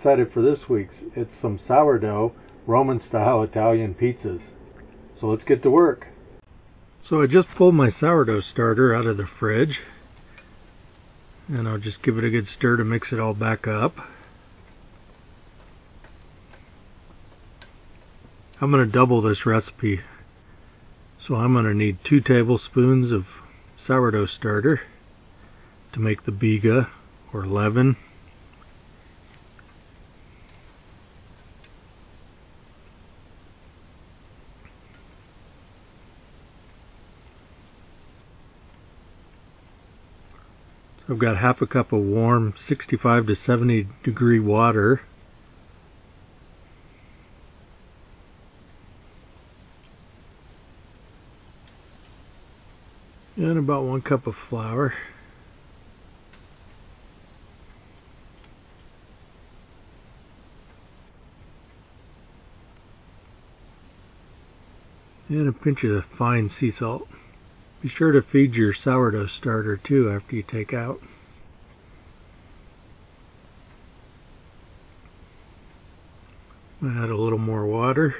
excited for this week's. It's some sourdough, Roman style Italian pizzas. So let's get to work. So I just pulled my sourdough starter out of the fridge. And I'll just give it a good stir to mix it all back up. I'm going to double this recipe. So I'm going to need two tablespoons of sourdough starter to make the biga or leaven. I've got half a cup of warm 65 to 70 degree water. And about one cup of flour. And a pinch of fine sea salt. Be sure to feed your sourdough starter too after you take out. Add a little more water.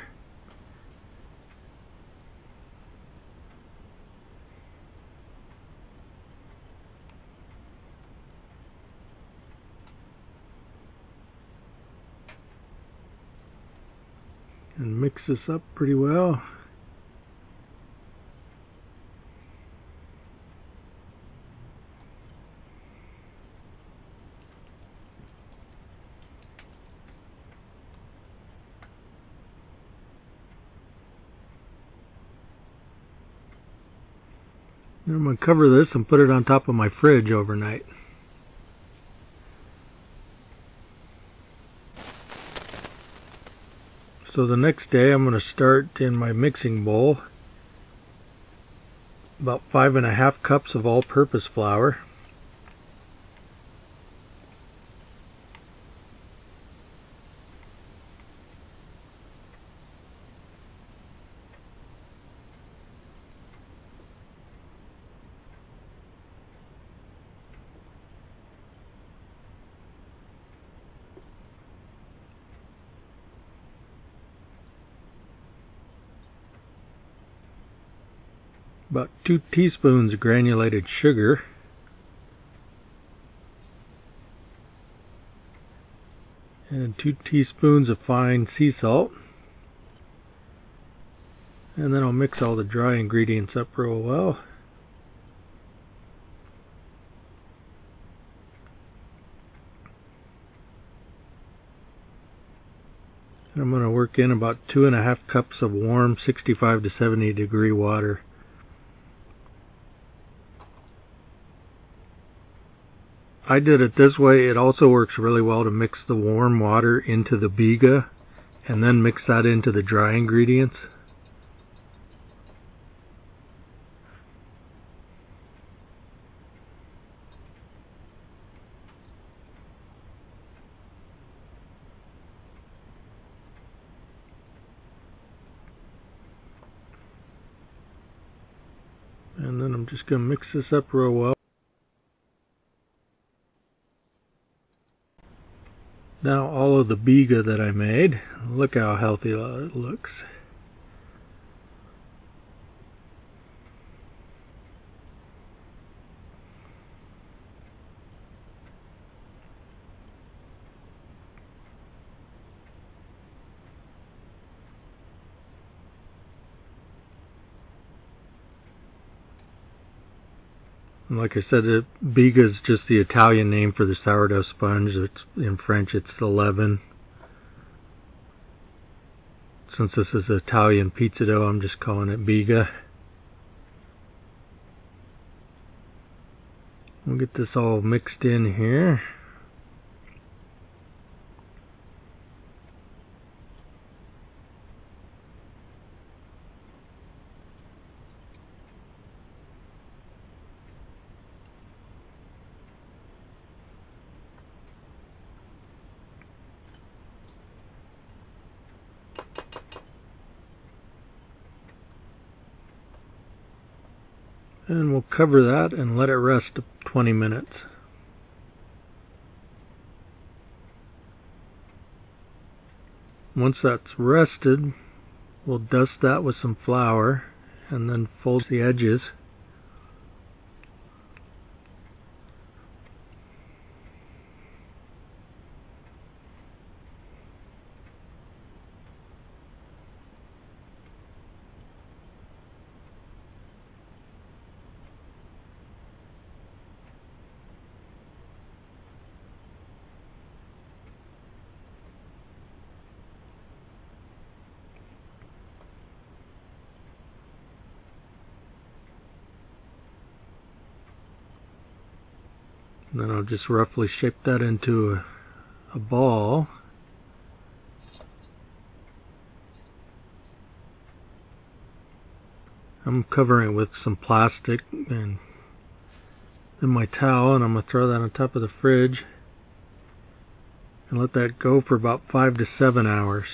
And mix this up pretty well. Going to cover this and put it on top of my fridge overnight. So the next day I'm going to start in my mixing bowl about five and a half cups of all-purpose flour. About two teaspoons of granulated sugar. And two teaspoons of fine sea salt. And then I'll mix all the dry ingredients up real well. I'm going to work in about two and a half cups of warm 65 to 70 degree water I did it this way. It also works really well to mix the warm water into the biga and then mix that into the dry ingredients. And then I'm just going to mix this up real well. Now all of the biga that I made, look how healthy it looks. And like I said, the biga is just the Italian name for the sourdough sponge. It's in French, it's the leaven. Since this is Italian pizza dough, I'm just calling it biga. We'll get this all mixed in here. and we'll cover that and let it rest 20 minutes. Once that's rested, we'll dust that with some flour and then fold the edges. And then I'll just roughly shape that into a, a ball. I'm covering it with some plastic and then my towel and I'm going to throw that on top of the fridge and let that go for about five to seven hours.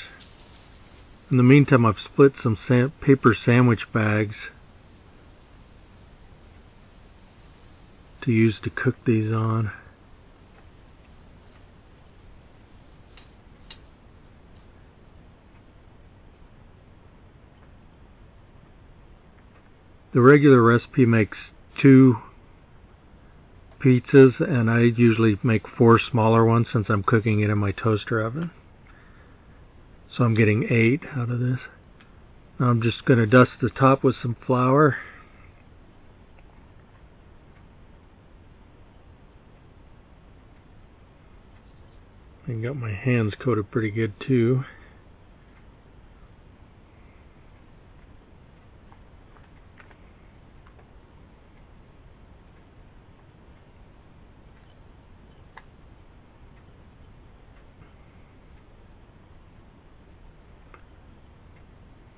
In the meantime I've split some paper sandwich bags to use to cook these on. The regular recipe makes two pizzas and I usually make four smaller ones since I'm cooking it in my toaster oven. So I'm getting eight out of this. I'm just going to dust the top with some flour. And got my hands coated pretty good too.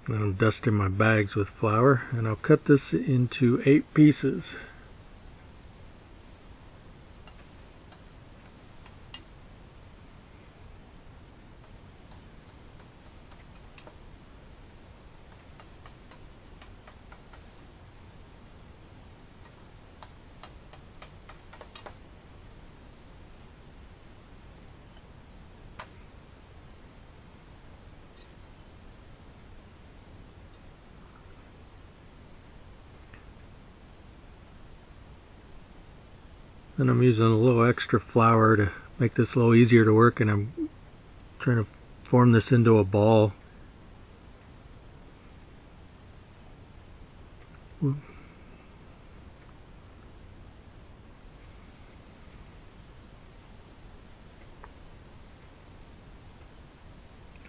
And I'm dusting my bags with flour and I'll cut this into eight pieces. And I'm using a little extra flour to make this a little easier to work and I'm trying to form this into a ball. I'm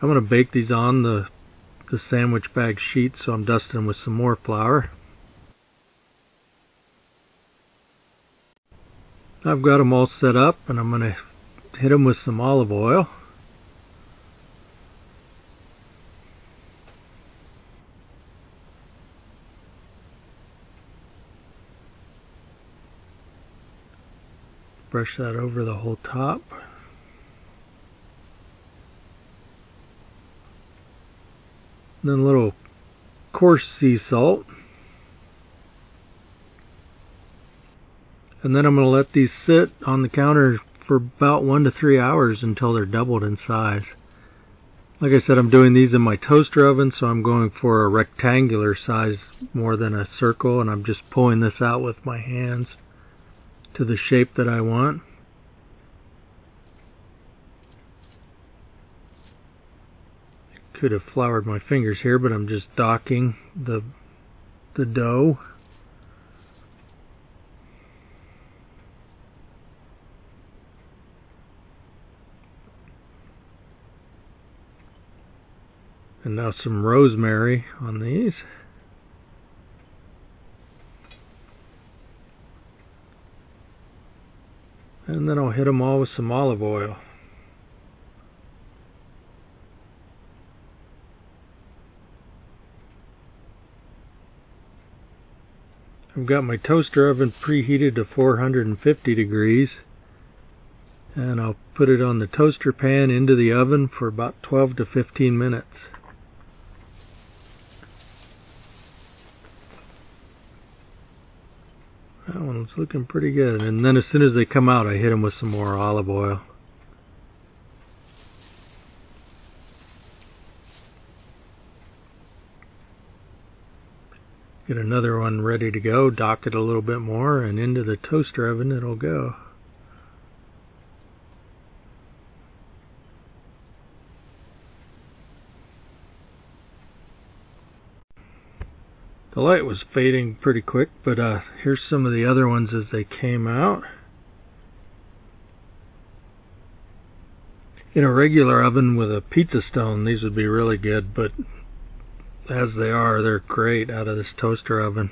going to bake these on the the sandwich bag sheet so I'm dusting them with some more flour I've got them all set up and I'm going to hit them with some olive oil. Brush that over the whole top. Then a little coarse sea salt. And then I'm going to let these sit on the counter for about one to three hours until they're doubled in size. Like I said, I'm doing these in my toaster oven, so I'm going for a rectangular size more than a circle, and I'm just pulling this out with my hands to the shape that I want. I could have floured my fingers here, but I'm just docking the the dough. And now some rosemary on these. And then I'll hit them all with some olive oil. I've got my toaster oven preheated to 450 degrees and I'll put it on the toaster pan into the oven for about 12 to 15 minutes. That one's looking pretty good. And then as soon as they come out, I hit them with some more olive oil. Get another one ready to go, dock it a little bit more, and into the toaster oven it'll go. The light was fading pretty quick, but uh, here's some of the other ones as they came out. In a regular oven with a pizza stone, these would be really good, but as they are, they're great out of this toaster oven.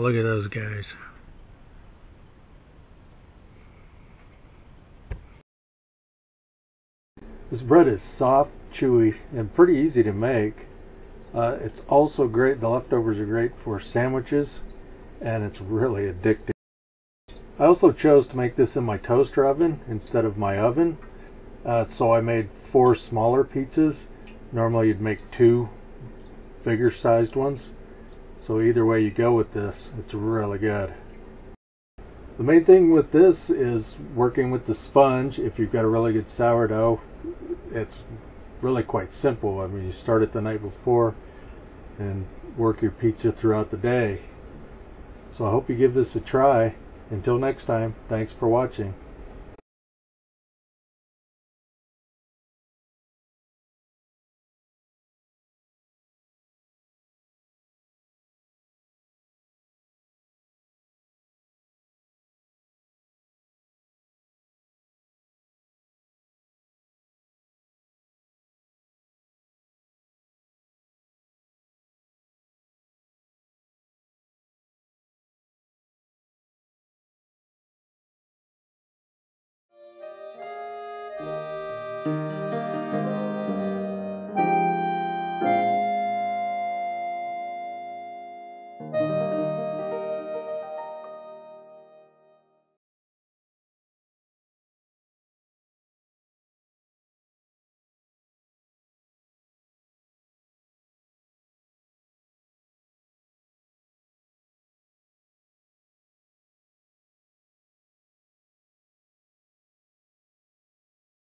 Look at those guys. This bread is soft, chewy, and pretty easy to make. Uh, it's also great, the leftovers are great for sandwiches, and it's really addictive. I also chose to make this in my toaster oven instead of my oven, uh, so I made four smaller pizzas. Normally you'd make two bigger sized ones. So either way you go with this, it's really good. The main thing with this is working with the sponge. If you've got a really good sourdough, it's really quite simple. I mean, you start it the night before and work your pizza throughout the day. So I hope you give this a try. Until next time, thanks for watching. Música